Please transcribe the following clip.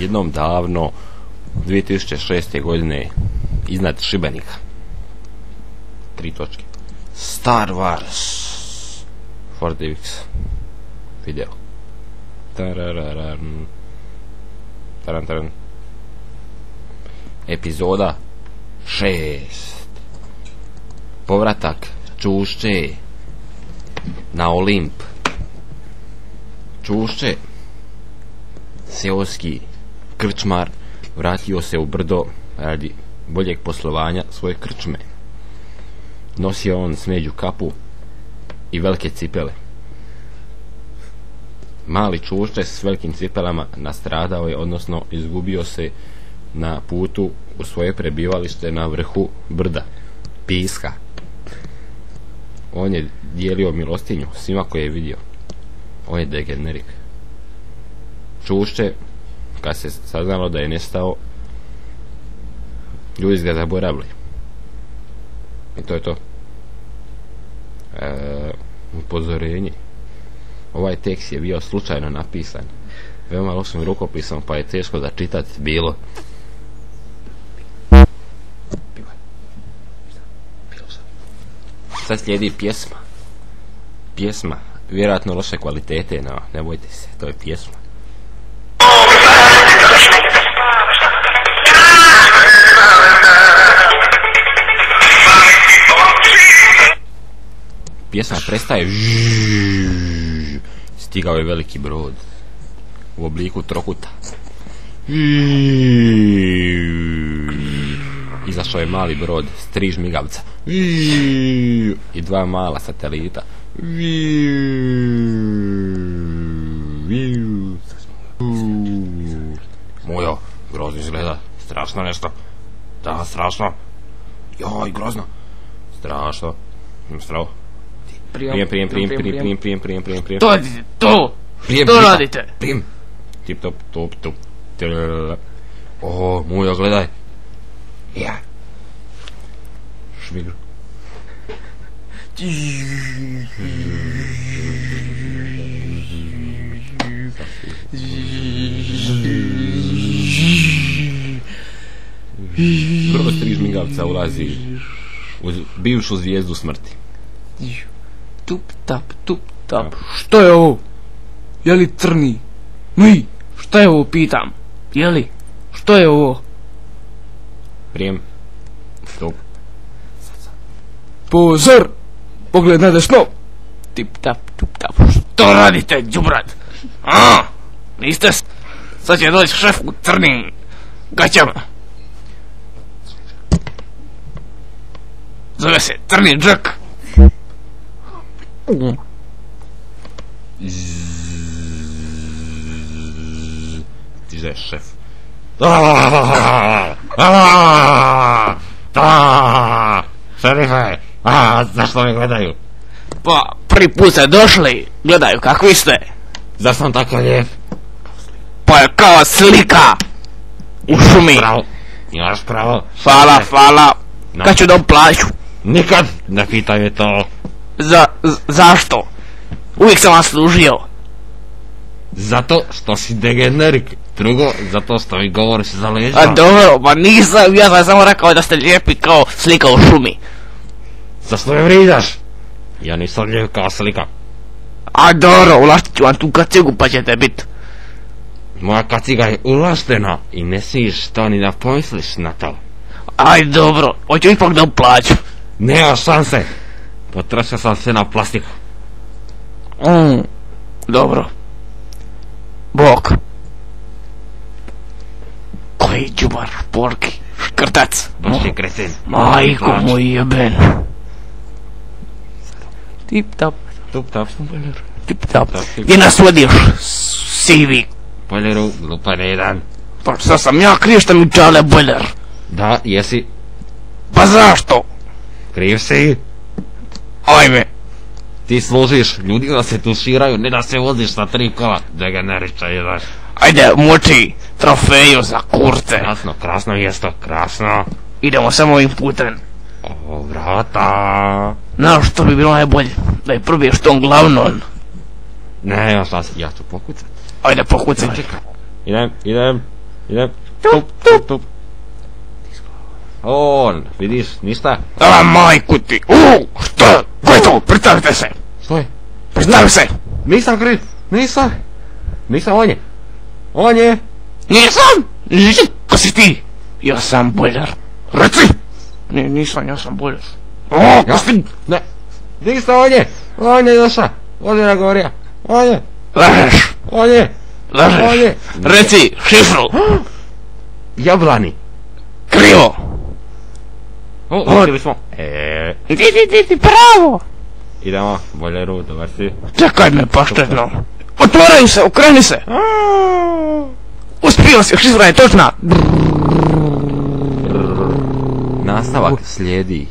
jednom davno 2006. godine iznad Šibenika. Tri točke. Star Wars 4DX video. Tarararan. Taran, taran. Epizoda 6. Povratak Čušće na Olimp. Čušće seoski krčmar vratio se u brdo radi boljeg poslovanja svoje krčme. Nosio on smeđu kapu i velike cipele. Mali čušče s velikim cipelama nastradao je, odnosno izgubio se na putu u svoje prebivalište na vrhu brda, piska. On je dijelio milostinju svima koje je vidio. On je degenerik. Čušče kad se saznalo da je nestao ljudi ga zaboravili. I to je to. E, upozorenje. Ovaj tekst je bio slučajno napisan veoma lošim rukopisom pa je teško da čitati bilo. Sad slijedi pjesma. Pjesma vjerojatno loše kvalitete no ne bojte se to je pjesma. pjesma prestaje stigao je veliki brod u obliku trokuta izašao je mali brod s tri žmigavca i dva mala satelita Mojo, grozno izgleda, strašno nešto. Da, strašno. Joj, grozno. Strašno. Stravo. Prijem, prijem, prijem, prijem, prijem, prijem, prijem, prijem, prijem. To, to! Prijem, to radite! Prijem! Tip top, top, top. O, mujo, gledaj. Ja. Švigr. Kroz tri žmigavca ulazi u bivšu zvijezdu smrti. Tup tap, tup tap. Što je ovo? Je li crni? Mi, šta je ovo pitam? Je li? Što je ovo? Prijem. Stup. Pozor! Pogled na desno! Tip tap, tup tap. Što radite, džubrat? A? Niste s... Sad će doći šef u crnim gaćama. Zove se Crni Džak. Stiže šef. Šerife, zašto me gledaju? Pa, prvi put ste došli, gledaju kakvi ste. Zašto sam tako lijep? Pa je kao slika u šumi. Pravo. Imaš pravo. Hvala, hvala. Kad ću da plaću? Nikad ne pitaju to. Za, zašto? Uvijek sam vas služio. Zato što si degenerik. Drugo, zato što mi govoriš za leđa. A dobro, pa nisam, ja sam samo rekao da ste lijepi kao slika u šumi. Zašto me vriđaš? Ja nisam lijep kao slika. A dobro, ulaštit ću vam tu kacigu pa ćete bit. Moja kaciga je ulaštena i ne smiješ to ni da pomisliš na to. Aj dobro, hoću ipak da plaću. Nema šanse. Potrošio sam sve na plastiku. Mm, dobro. Bok. Koji džubar, porki, škrtac. Baš je kreten. Majko moj jeben. Tip tap, Tup tap. tip tap. Gdje nas vodiš, sivi? Poljeru, glupan jedan. Pa šta sam ja kriv što mi čale bojler? Da, jesi. Pa zašto? Kriv si. Ajme. Ti služiš, ljudi da se tuširaju, ne da se voziš na tri kola. Degeneriča jedan. Ajde, moči trofeju za kurce. Krasno, krasno mjesto, krasno. Idemo samo ovim putem. O, vrata. Znaš što bi bilo najbolje? Da je probiješ tom glavnom. Ne, ja šta ja ću pokucat. Ajde, pokucaj. Čekaj. Idem, idem. Idem. Tup, tup, tup. On, vidiš, ništa. A majku ti, u, što, ko je to, predstavite se, Što je? predstavi se, Nisam kriv, nisam. Nisam on je. On je. nisam, nisam, ko si ti, ja sam boljar, reci, ne, nisam, ja sam boljar, o, ko si ti, Ne. Nisam on je. On je došao. On je nagovorio. On je. lažeš, On je. On lažeš, je. reci, šifru, Jablani. krivo, O, uspjeli smo. E, ti, ti, ti, ti, pravo, idemo. Boljeru, dobar si. čekaj me paštetno, otvoraju se, okreni se, uspio si, šifra je točna, Nastavak slijedi.